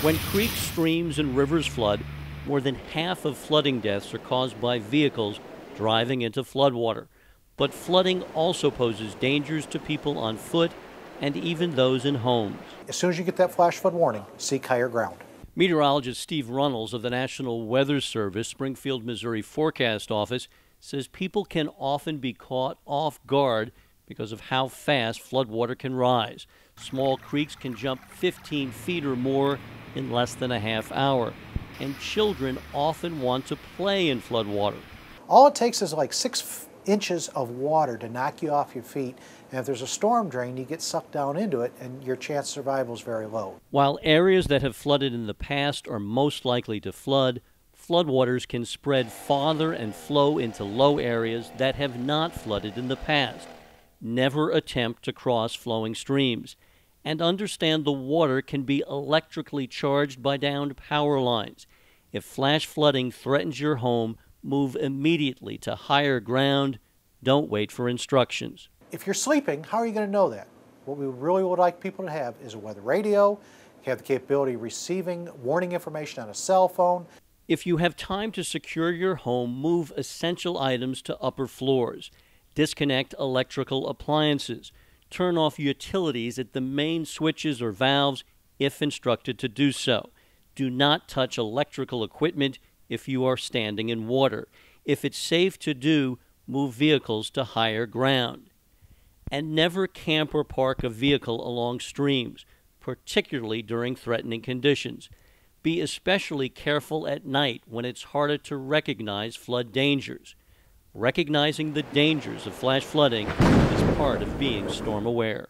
When creeks, streams, and rivers flood, more than half of flooding deaths are caused by vehicles driving into floodwater. But flooding also poses dangers to people on foot and even those in homes. As soon as you get that flash flood warning, seek higher ground. Meteorologist Steve Runnels of the National Weather Service Springfield, Missouri Forecast Office says people can often be caught off guard because of how fast floodwater can rise. Small creeks can jump 15 feet or more in less than a half hour, and children often want to play in floodwater. All it takes is like six inches of water to knock you off your feet, and if there's a storm drain, you get sucked down into it, and your chance of survival is very low. While areas that have flooded in the past are most likely to flood, floodwaters can spread farther and flow into low areas that have not flooded in the past. Never attempt to cross flowing streams and understand the water can be electrically charged by downed power lines. If flash flooding threatens your home, move immediately to higher ground. Don't wait for instructions. If you're sleeping, how are you going to know that? What we really would like people to have is a weather radio, have the capability of receiving warning information on a cell phone. If you have time to secure your home, move essential items to upper floors. Disconnect electrical appliances turn off utilities at the main switches or valves if instructed to do so. Do not touch electrical equipment if you are standing in water. If it's safe to do, move vehicles to higher ground. And never camp or park a vehicle along streams, particularly during threatening conditions. Be especially careful at night when it's harder to recognize flood dangers. Recognizing the dangers of flash flooding part of being storm aware.